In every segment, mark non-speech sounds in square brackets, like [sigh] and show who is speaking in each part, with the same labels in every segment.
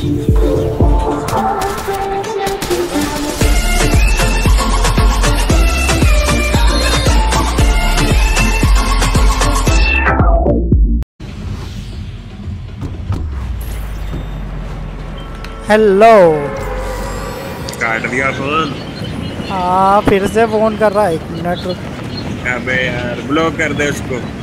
Speaker 1: Hello
Speaker 2: काट दिया phone
Speaker 1: हाँ फिर से फ़ोन कर रहा है। एक मिनट
Speaker 2: अबे यार ब्लॉक कर दे उसको।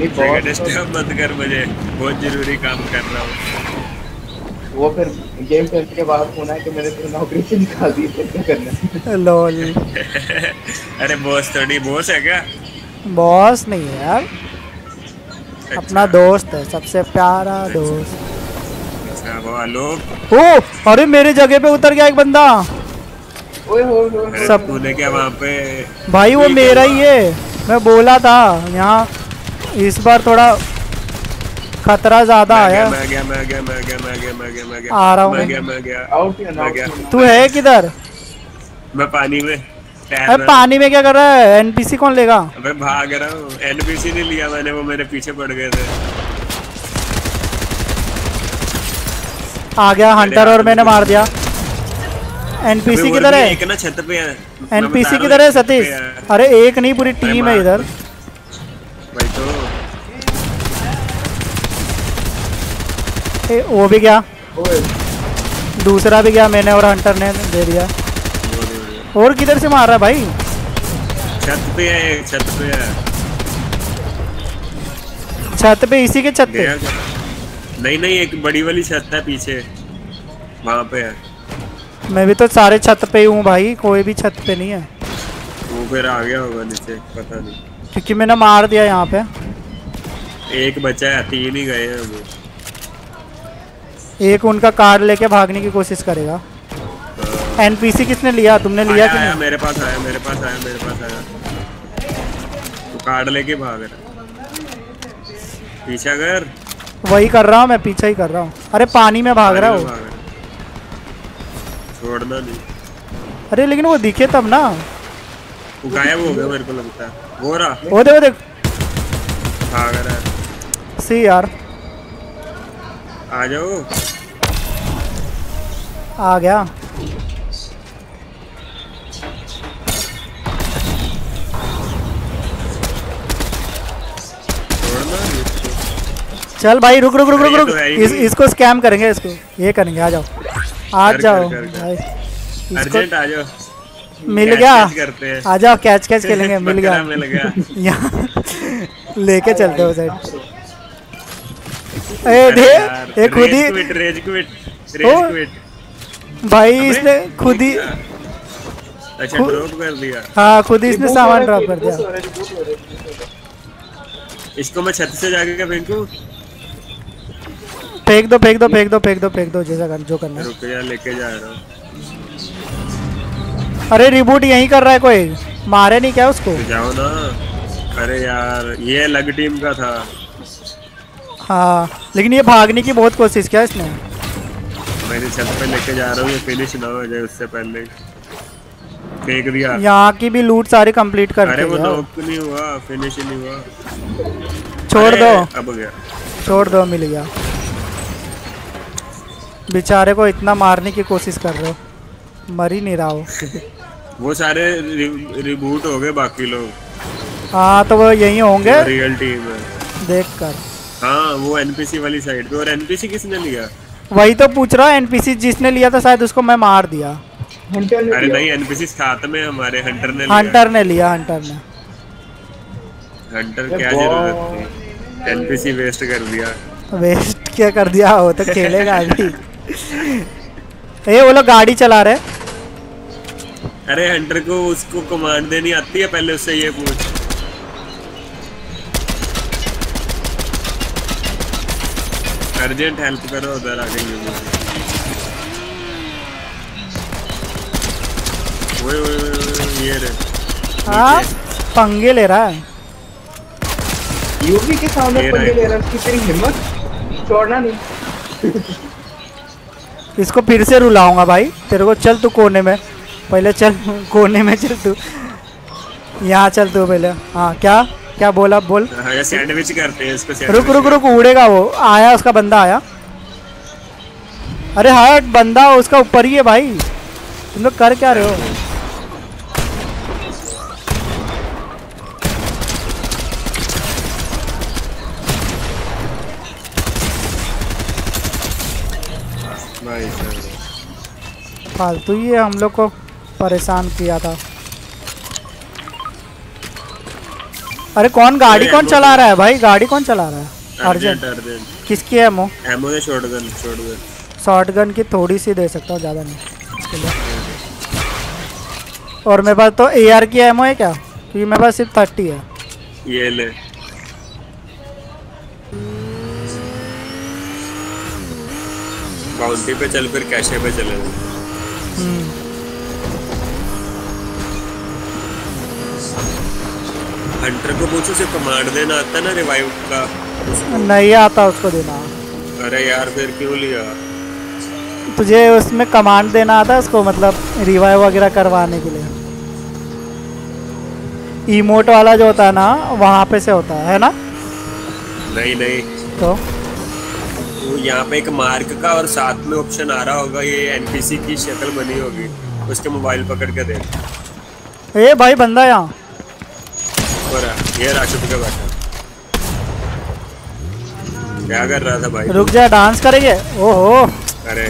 Speaker 2: डिस्टर्ब मत कर मुझे बहुत ज़रूरी काम कर रहा हूँ।
Speaker 3: वो फिर गेम खेलने के बाद फ़ोन आया कि मैंने तेरी नौकरी से निकाल दी फिर क्या करना है?
Speaker 1: लोल [laughs]
Speaker 2: अरे बॉस थोड़ी बॉस है क्या?
Speaker 1: बॉस नहीं है यार। अच्छा। अपना दोस्त है सबसे प्यारा दोस्त।
Speaker 2: अच्छा वो आलोक
Speaker 1: ओ अरे मेरे जगह पे उतर गया एक बंदा।
Speaker 3: ओए हो हो
Speaker 1: सब-
Speaker 2: तूने क्या वहाँ पे
Speaker 1: भाई वो मेरा ही है। मैं बोला था यहाँ इस बार थोड़ा खतरा ज़्यादा आया।
Speaker 2: मैं गया मैं मैं गया मैं गया मैं गया मैं गया।
Speaker 1: आ रहा हूँ
Speaker 2: मैं
Speaker 1: मैं।
Speaker 2: गया मैं गया
Speaker 3: आउट ना
Speaker 2: मैं गया।
Speaker 3: आउट
Speaker 1: तू है किधर?
Speaker 2: मैं पानी में
Speaker 1: अरे पानी में क्या कर रहा है? एनपीसी कौन लेगा।
Speaker 2: अबे भाग रहा हूँ। एनपीसी नहीं लिया मैंने वो मेरे पीछे पड़ गए थे।
Speaker 1: आ गया हंटर और मैंने मार दिया। एनपीसी किधर है?
Speaker 2: एक ना छत पे है। मैं
Speaker 1: एनपीसी किधर है सतीश? अरे एक नहीं पूरी टीम है इधर। ए, वो भी गया। दूसरा भी गया मैंने और हंटर ने दे दिया। और किधर से मार रहा है भाई?
Speaker 2: छत पे है छत पे है।
Speaker 1: छत पे इसी के छत पे?
Speaker 2: नहीं नहीं एक बड़ी वाली छत है पीछे। वहाँ पे है।
Speaker 1: मैं भी तो सारे छत पे ही हूँ भाई कोई भी छत पे नहीं है।
Speaker 2: वो फिर आ गया होगा नीचे पता नहीं।
Speaker 1: क्योंकि मैंने मार दिया यहाँ पे।
Speaker 2: एक बचा है तीन ही गए हैं वो।
Speaker 1: एक उनका कार्ड लेके भागने की कोशिश करेगा। एनपीसी किसने लिया? तुमने लिया
Speaker 2: आया,
Speaker 1: कि नहीं?
Speaker 2: मेरे पास आया मेरे पास आया मेरे पास आया। तू कार्ड लेके भाग रहा। पीछा कर
Speaker 1: वही कर रहा हूँ मैं पीछे ही कर रहा हूँ। अरे पानी में भाग रहा हूँ।
Speaker 2: छोड़ना नहीं
Speaker 1: अरे लेकिन वो दिखे तब ना।
Speaker 2: वो गायब हो गया मेरे को लगता है। वो रहा।
Speaker 1: वो दे वो देख
Speaker 2: भाग रहा है।
Speaker 1: सी यार।
Speaker 2: आ जाओ।
Speaker 1: आ गया।
Speaker 2: इसको।
Speaker 1: चल भाई रुक रुक रुक रुक रुक।
Speaker 2: तो
Speaker 1: इस, इसको स्कैम करेंगे इसको। ये करेंगे आ जाओ। आ जाओ। भाई। इसको
Speaker 2: अर्जेंट आ जाओ।
Speaker 1: मिल गया। आ जाओ कैच कैच खेलेंगे मिल गया। यहाँ लेके चलते हो साइड ये खुद ही
Speaker 2: क्विट रेज क्विट
Speaker 1: ओ,
Speaker 2: रेज क्विट
Speaker 1: भाई इसने खुद ही
Speaker 2: अच्छा ड्रॉप कर दिया।
Speaker 1: हाँ खुद ही इसने सामान ड्रॉप कर दिया।
Speaker 2: इसको मैं छत से जाके क्या फेंकूं
Speaker 1: फेंक दो फेंक दो फेंक दो फेंक दो फेंक दो जैसा कर जो करना है।
Speaker 2: रुक जा लेके जा रहा हूँ।
Speaker 1: अरे रिबूट यहीं कर रहा है कोई? मारे नहीं क्या उसको?
Speaker 2: जाओ ना। अरे यार ये अलग टीम का था।
Speaker 1: हाँ लेकिन ये भागने की बहुत कोशिश किया इसने।
Speaker 2: मैंने छत पे लेके जा रहा हूँ ये फिनिश ना हो जाए उससे पहले। फेंक दिया।
Speaker 1: यहाँ की भी लूट सारी कंप्लीट
Speaker 2: अरे वो नॉक नहीं हुआ फिनिश नहीं हुआ।
Speaker 1: छोड़ दो।
Speaker 2: अब गया।
Speaker 1: छोड़ दो मिल गया। बेचारे को इतना मारने की कोशिश कर रहे हो। मर ही नहीं रहा हो [laughs]
Speaker 2: वो सारे रि, रिबूट हो गए बाकी लोग।
Speaker 1: हाँ तो वो यही होंगे।
Speaker 2: रियल टीम है।
Speaker 1: देख कर।
Speaker 2: हाँ वो एनपीसी वाली साइड पे। और एनपीसी किसने लिया?
Speaker 1: वही तो पूछ रहा है एनपीसी जिसने लिया था शायद उसको मैं मार दिया।
Speaker 2: अरे। नहीं एनपीसी साथ में हमारे हंटर ने लिया।
Speaker 1: हंटर ने लिया हंटर ने।
Speaker 2: हंटर क्या ज़रूरत थी? एनपीसी वेस्ट कर दिया।
Speaker 1: वेस्ट क्या कर दिया? वो तो खेलेगा अभी। ये वो लोग गाड़ी चला रहे
Speaker 2: अरे हंटर को उसको कमांड देनी आती है पहले उससे ये पूछ। अर्जेंट हेल्प करो उधर आ गई है ओए ओए ये रे।
Speaker 1: हाँ? पंगे ले रहा है।
Speaker 3: यूवी के सामने पंगे ले रहा है उसकी तेरी हिम्मत। छोड़ना नहीं।
Speaker 1: इसको फिर से रुलाऊँगा भाई। तेरे को चल तू कोने में। पहले चल कोने में चल तू। यहाँ चल तू पहले। हाँ क्या? क्या बोला बोल।
Speaker 2: हाँ, सैंडविच करते हैं इसको
Speaker 1: रुक रुक रुक उड़ेगा वो। आया उसका बंदा आया। अरे हट बंदा उसका ऊपर ही है भाई। तुम लोग कर क्या रहे हो? फालतू ही हम लोग को परेशान किया था। अरे कौन गाड़ी कौन चला रहा है? भाई गाड़ी कौन चला रहा है?
Speaker 2: अर्जेंट
Speaker 1: किसकी है मो
Speaker 2: एमो ने शॉटगन शॉटगन
Speaker 1: शॉर्ट गन की थोड़ी सी दे सकता हूँ ज़्यादा नहीं। इसके लिए। और मेरे पास तो ए आर की एमओ है क्या? क्योंकि मेरे पास सिर्फ़ थर्टी है।
Speaker 2: ये ले। बाउंड्री पे चल फिर कैशे पे चले। हंटर को पूछो से कमांड देना आता है ना रिवाइव का।
Speaker 1: नहीं आता उसको देना।
Speaker 2: अरे यार फिर क्यों लिया?
Speaker 1: तुझे उसमें कमांड देना आता उसको मतलब रिवाइव वगैरह करवाने के लिए। इमोट वाला जो होता है ना वहाँ पे से होता है है ना?
Speaker 2: नहीं नहीं।
Speaker 1: तो?
Speaker 2: वो यहाँ पे एक मार्क का और साथ में ऑप्शन आ रहा होगा ये एनपीसी की शक्ल बनी होगी। उसके मोबाइल पकड़ के दे
Speaker 1: ए भाई बंदा यहाँ।
Speaker 2: और ये राशुद का बैठा क्या कर रहा था भाई?
Speaker 1: रुक जा डांस करेंगे? ओहो।
Speaker 2: अरे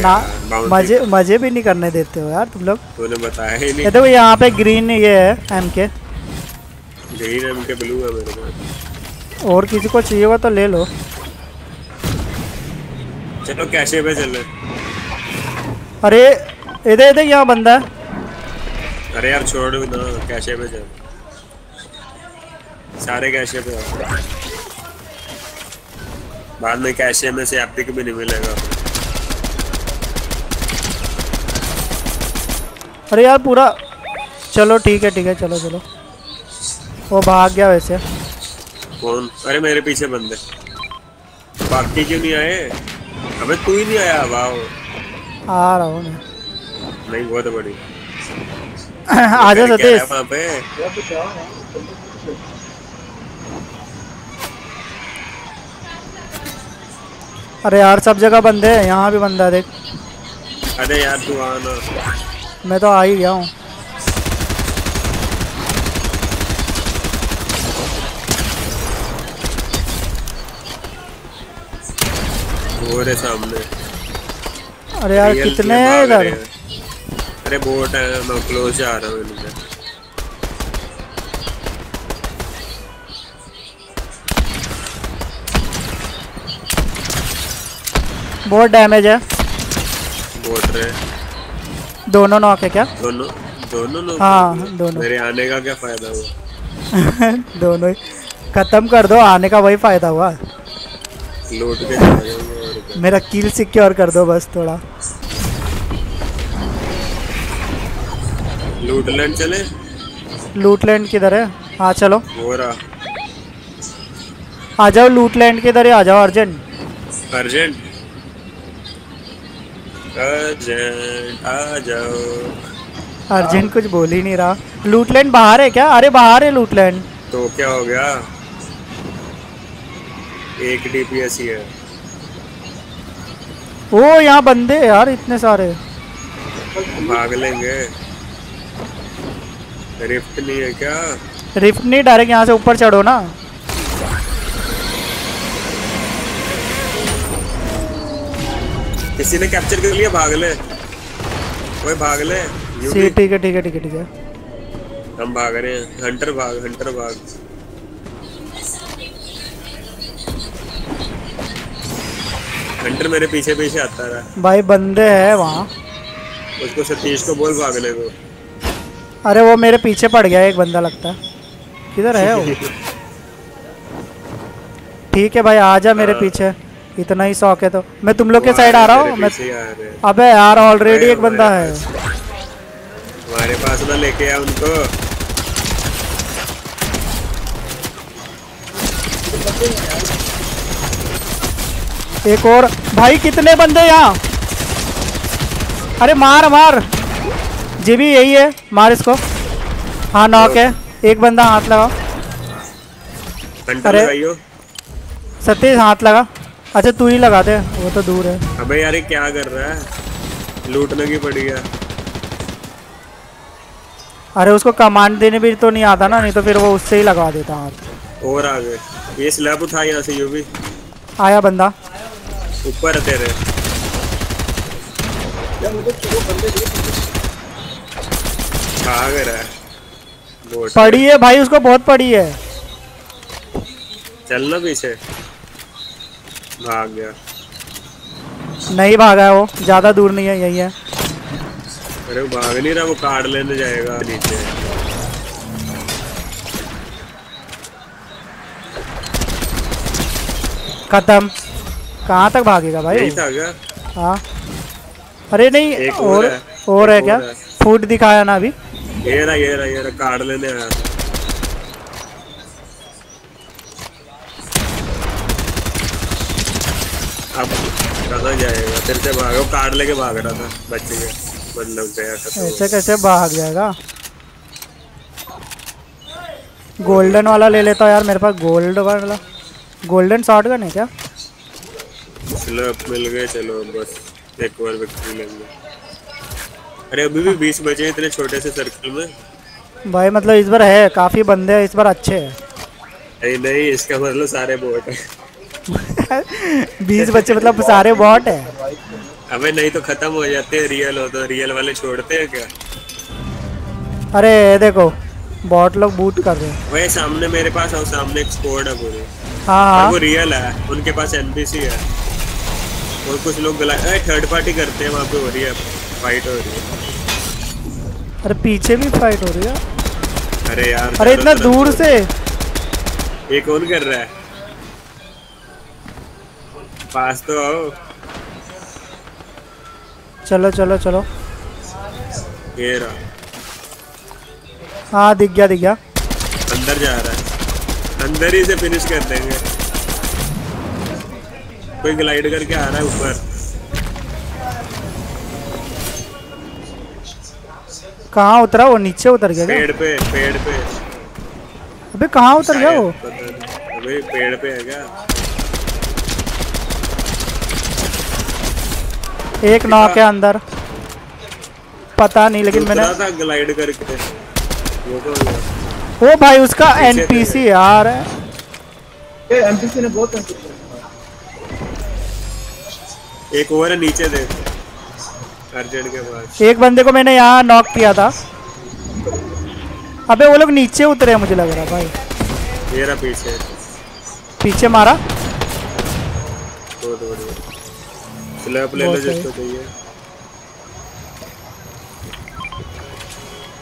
Speaker 1: मज़े मज़े भी नहीं करने देते हो यार तुम लोग।
Speaker 2: तूने बताया ही नहीं।
Speaker 1: देखो यहाँ पे ग्रीन ये है एम के
Speaker 2: ग्रीन एम के ब्लू है मेरे पास।
Speaker 1: और किसी को चाहिए होगा तो ले लो।
Speaker 2: चलो कैशे पे चले
Speaker 1: अरे इधर इधर यहाँ बंदा है।
Speaker 2: अरे यार छोड़ ना कैशे पे चल सारे कैशे पे बाद में कैशे में से एपिक भी नहीं मिलेगा।
Speaker 1: अरे यार पूरा। चलो ठीक है ठीक है चलो चलो। वो भाग गया वैसे।
Speaker 2: कौन? अरे मेरे पीछे बंदे। बाकी क्यों नहीं आए? अबे तू ही नहीं आया। वाह।
Speaker 1: आ रहा हूँ मैं।
Speaker 2: नहीं बहुत बड़ी। [laughs]
Speaker 1: आजा सतीश।
Speaker 2: वहाँ पे
Speaker 3: या कुछ आओ ना जल्दी कुछ
Speaker 1: अरे यार सब जगह बंदे हैं यहाँ भी बंदा देख।
Speaker 2: अरे यार तू आना
Speaker 1: मैं तो आ ही गया हूँ।
Speaker 2: सामने।
Speaker 1: अरे यार कितने हैं इधर?
Speaker 2: अरे बोट है मैं क्लोज जा रहा हूँ
Speaker 1: बहुत डैमेज है।
Speaker 2: बोट रे
Speaker 1: दोनों नॉक है क्या?
Speaker 2: दोनों दोनों लोग?
Speaker 1: हाँ दोनों।
Speaker 2: मेरे आने का क्या फ़ायदा हुआ? [laughs]
Speaker 1: दोनों ही। खत्म कर दो आने का वही फ़ायदा हुआ।
Speaker 2: लूट के।
Speaker 1: मेरा किल सिक्योर कर दो बस थोड़ा।
Speaker 2: लूट लैंड चले?
Speaker 1: लूट लैंड किधर है? हाँ चलो।
Speaker 2: हो रहा
Speaker 1: आ जाओ लूट लैंड किधर है? आ जाओ अर्जेंट।
Speaker 2: अर्जेंट? अर्जेंट आ जाओ।
Speaker 1: अर्जेंट कुछ बोल ही नहीं रहा। लूट लैंड बाहर है क्या? अरे बाहर है लूट लैंड
Speaker 2: तो क्या हो गया? एक डीपीएस ही है।
Speaker 1: ओ यहाँ बंदे यार इतने सारे।
Speaker 2: भाग लेंगे। रिफ्ट नहीं है क्या?
Speaker 1: रिफ्ट नहीं डायरेक्ट यहाँ से ऊपर चढ़ो ना।
Speaker 2: किसी ने कैप्चर कर लिया? भाग ले। कोई भाग ले।
Speaker 1: सी ठीक है ठीक है ठीक है ठीक है।
Speaker 2: हम भाग रहे हैं। हंटर भाग हंटर भाग। हंटर मेरे पीछे पीछे आता रहा।
Speaker 1: भाई बंदे हैं वहाँ।
Speaker 2: उसको सतीश को बोल भागने को।
Speaker 1: अरे वो मेरे पीछे पड़ गया एक बंदा लगता है। किधर है वो? [laughs] ठीक है भाई आ जा मेरे। पीछे। इतना ही शौक है तो। मैं तुम लोग के साइड आ रहा हूँ मैं। अबे यार ऑलरेडी एक बंदा है।
Speaker 2: हमारे पास ना लेके आ उनको।
Speaker 1: एक और। भाई कितने बंदे यहाँ? अरे मार मार। जी भी यही है। मार इसको। हाँ नॉक है। एक बंदा हाथ लगाओ अरे। सतीश हाथ लगा। अच्छा तू ही लगा दे वो तो दूर है।
Speaker 2: अबे यार ये क्या कर रहा है? लूटने की पड़ी है।
Speaker 1: अरे उसको कमांड देने भी तो नहीं आता ना नहीं तो फिर वो उससे ही लगा देता हाथ
Speaker 2: और आगे। ये स्लैब उठा यहाँ से यू भी।
Speaker 1: आया बंदा।
Speaker 2: ऊपर तेरे। कहाँ गया है। बोट
Speaker 1: पड़ी है भाई उसको बहुत पड़ी है।
Speaker 2: चल चलना पीछे। भाग गया।
Speaker 1: नहीं भागा है वो ज़्यादा दूर नहीं है यही है।
Speaker 2: अरे वो भाग नहीं रहा वो कार्ड लेने जाएगा नीचे।
Speaker 1: खत्म। कहाँ तक भागेगा भाई
Speaker 2: यही था क्या?
Speaker 1: हाँ। अरे नहीं
Speaker 2: एक और
Speaker 1: और
Speaker 2: है,
Speaker 1: और है क्या? फ़ूड दिखाया ना अभी।
Speaker 2: ये रहा ये रहा ये रहा कार्ड लेने आया अब कहाँ जाएगा। फिर से भागा वो कार्ड लेके भाग रहा था बच्चे के मतलब गया
Speaker 1: ऐसे कैसे भाग जाएगा? गोल्डन वाला ले लेता यार मेरे पास गोल्ड वाला। गोल्डन शॉट गन है क्या?
Speaker 2: चलो मिल गए चलो बस एक और विक्ट्री लेंगे अरे अभी भी बीस बचे हैं इतने छोटे से सर्कल में।
Speaker 1: भाई मतलब इस बार है काफ़ी बंदे हैं इस बार अच्छे हैं।
Speaker 2: नहीं नहीं इसका मतलब सारे बोट है। [laughs]
Speaker 1: बीस बच्चे मतलब सारे बॉट है।
Speaker 2: अबे नहीं तो खत्म हो जाते हैं रियल हो तो रियल वाले छोड़ते हैं क्या?
Speaker 1: अरे ये देखो बॉट लोग बूट कर रहे हैं।
Speaker 2: वही सामने मेरे पास और सामने एक स्क्वाड है पूरी।
Speaker 1: हाँ
Speaker 2: और
Speaker 1: हाँ
Speaker 2: वो रियल है उनके पास एनपीसी है। और कुछ लोग गला थर्ड पार्टी करते हैं वहाँ पे हो रही है फाइट हो रही है।
Speaker 1: अरे पीछे भी फाइट हो रही है।
Speaker 2: अरे यार
Speaker 1: अरे इतना दूर
Speaker 2: से
Speaker 1: से।
Speaker 2: ये कौन कर रहा है? पास तो आओ।
Speaker 1: चलो चलो चलो।
Speaker 2: ये रहा।
Speaker 1: हाँ दिख गया दिख गया।
Speaker 2: अंदर जा रहा है। अंदर ही से फिनिश कर देंगे। कोई ग्लाइड करके आ रहा है ऊपर।
Speaker 1: कहाँ उतरा वो? नीचे उतर गया
Speaker 2: पेड़ पे पेड़ पे।
Speaker 1: अबे कहाँ उतर गया वो।
Speaker 2: अबे पेड़ पे है क्या?
Speaker 1: एक नॉक है अंदर। पता नहीं लेकिन मैंने
Speaker 2: ग्लाइड करके। वो तो
Speaker 1: ओ भाई उसका एनपीसी यार।
Speaker 3: है ये एमपीसी ने बहुत
Speaker 2: एक और है नीचे देख। अर्जेंट के पास।
Speaker 1: एक बंदे को मैंने यहाँ नॉक किया था। अबे वो लोग नीचे उतरे हैं मुझे लग रहा भाई।
Speaker 2: ये रहा पीछे।
Speaker 1: पीछे मारा।
Speaker 2: बहुत बढ़िया। स्लैप ले लो जिसको चाहिए।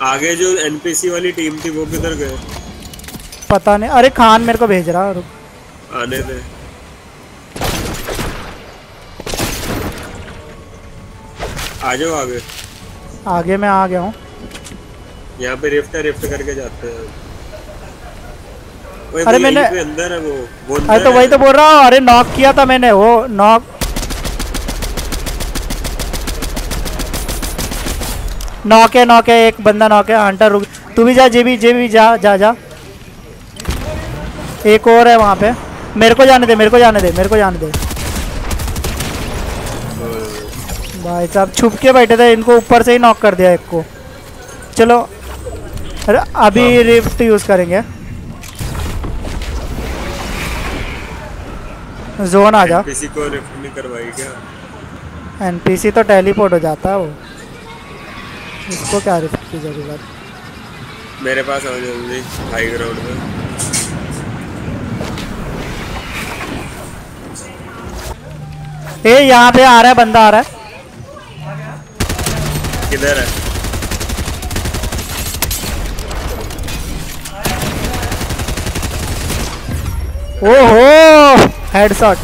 Speaker 2: आगे जो एनपीसी वाली टीम थी वो किधर गए?
Speaker 1: पता नहीं। अरे खान मेरे को भेज रहा रुक।
Speaker 2: आने दे आ जाओ आगे।
Speaker 1: आगे मैं आ गया हूँ।
Speaker 2: यहाँ पे रिफ्ट है रिफ्ट करके जाते हैं।
Speaker 1: अरे मैंने-
Speaker 2: अंदर है वो। वो
Speaker 1: अरे तो वही तो बोल रहा हूँ। अरे नॉक किया था मैंने वो नॉक नॉक है नॉक है एक बंदा नॉक है हंटर रुक। तू भी जा जे भी जे भी जा जा। जा एक और है वहाँ पे। मेरे को जाने दे मेरे को जाने दे मेरे को जाने दे। भाई साहब छुप के बैठे थे इनको ऊपर से ही नॉक कर दिया एक को। चलो अरे अभी रिफ्ट यूज़ करेंगे। जोन आ जा।
Speaker 2: किसी को रिफ्ट नहीं करवाई क्या?
Speaker 1: एनपीसी तो टेलीपोर्ट हो जाता है वो। इसको क्या रिफ्ट की ज़रूरत?
Speaker 2: मेरे पास आओ जल्दी हाई ग्राउंड में।
Speaker 1: ए यहाँ पे आ रहा है बंदा आ रहा है।
Speaker 2: किधर है?
Speaker 1: ओहो हेडशॉट